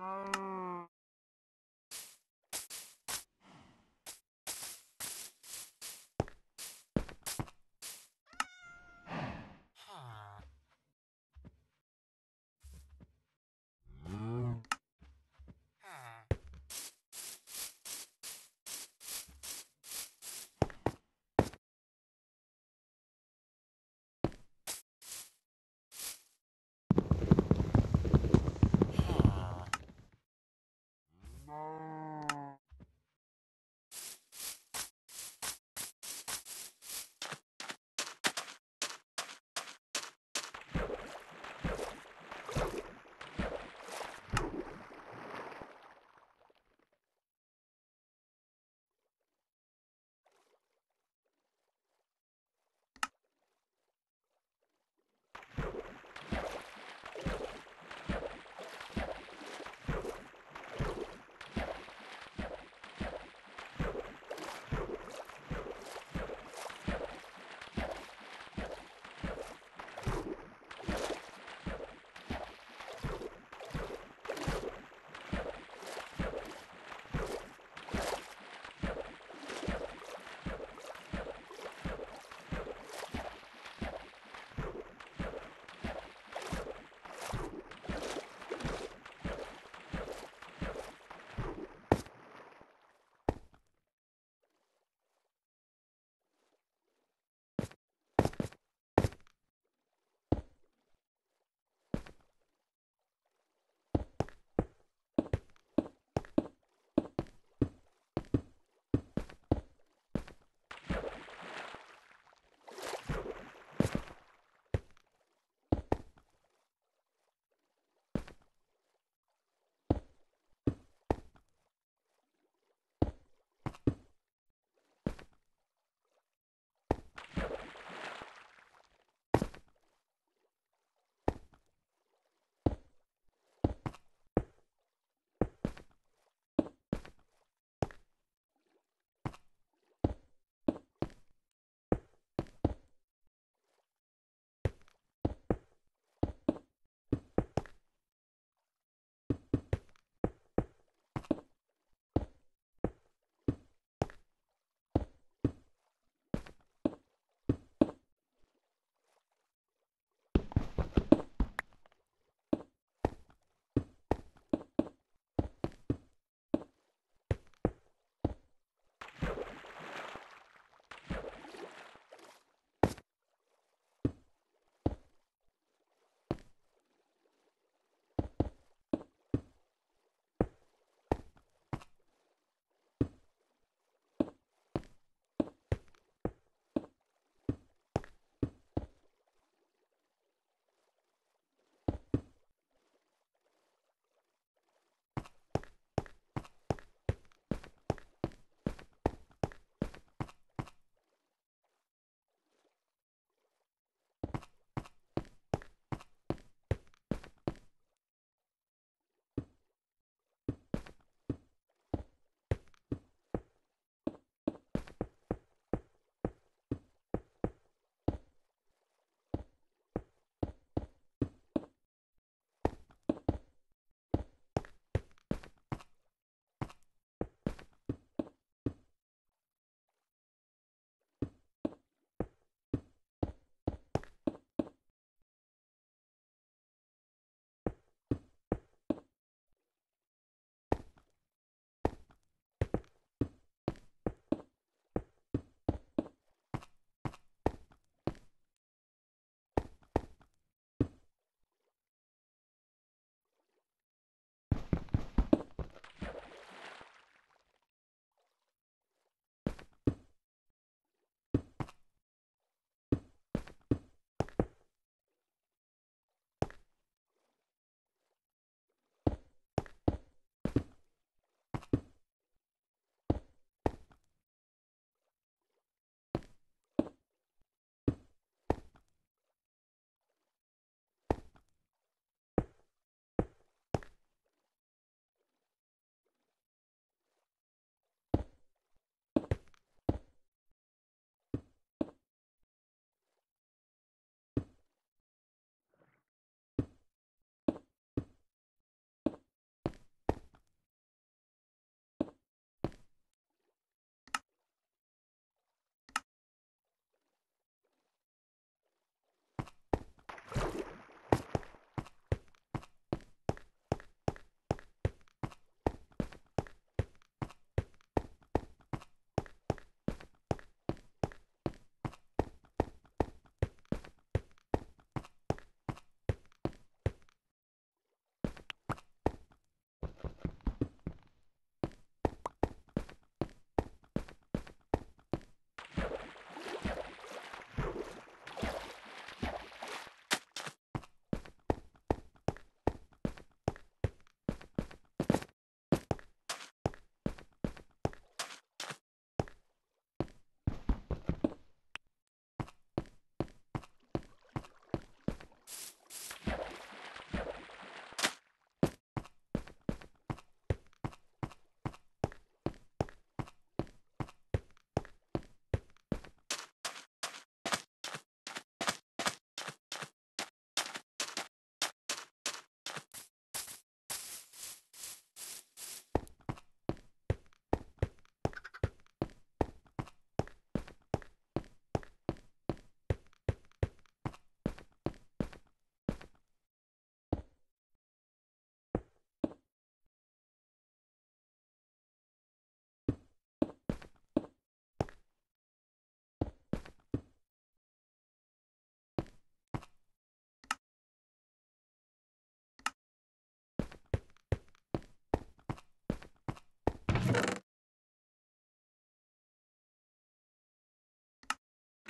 no.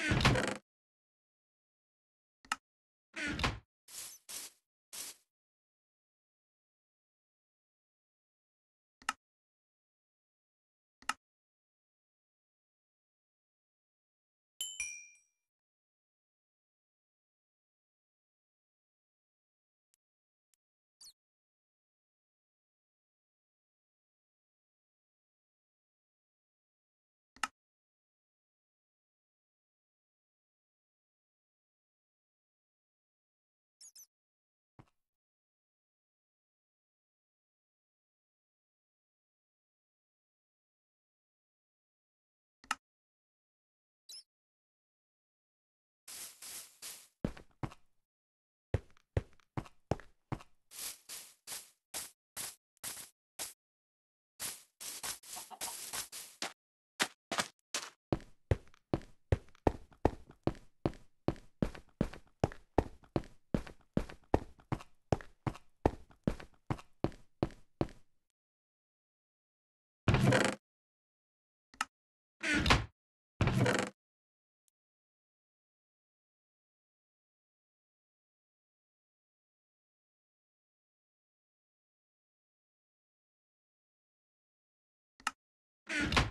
you you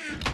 you